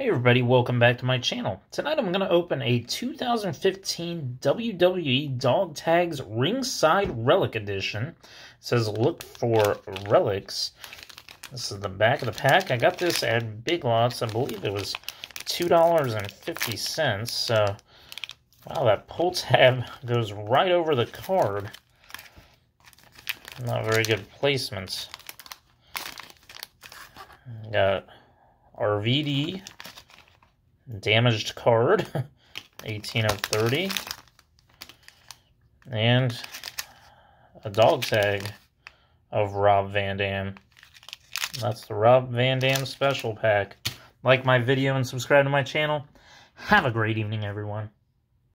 Hey everybody, welcome back to my channel. Tonight I'm going to open a 2015 WWE Dog Tags Ringside Relic Edition. It says look for relics. This is the back of the pack. I got this at Big Lots. I believe it was $2.50. So, wow, that pull tab goes right over the card. Not very good placements. Got RVD damaged card, 18 of 30, and a dog tag of Rob Van Dam. That's the Rob Van Dam special pack. Like my video and subscribe to my channel. Have a great evening, everyone.